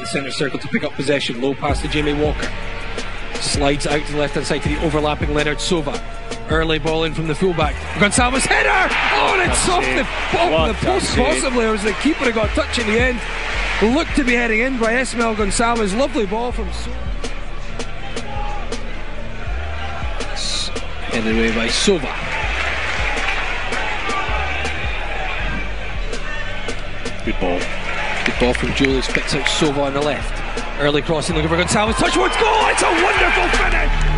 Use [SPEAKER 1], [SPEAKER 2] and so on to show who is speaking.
[SPEAKER 1] the centre circle to pick up possession. Low pass to Jamie Walker. Slides out to the left hand side to the overlapping Lennard Sowah. Early ball in from the fullback. Gonçalves header! Oh, and it's off the, off the post possibly. It was the keeper who got touch in the end. Looked to be heading in by Esmael Gonçalves. Lovely ball from Sowah. Headed away by Sowah.
[SPEAKER 2] Good ball.
[SPEAKER 1] Good ball from Julius, picks out Sowah on the left. Early crossing looking for. Touch once goal. It's a wonderful finish.